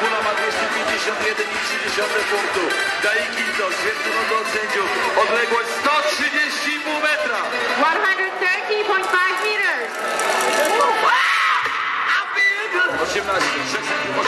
Kula ma 251 i 30 punktów. Dai Quinto, świetny od sędziów. Odległość 130,5 metra. 130.5 meters. 18, 6, 8.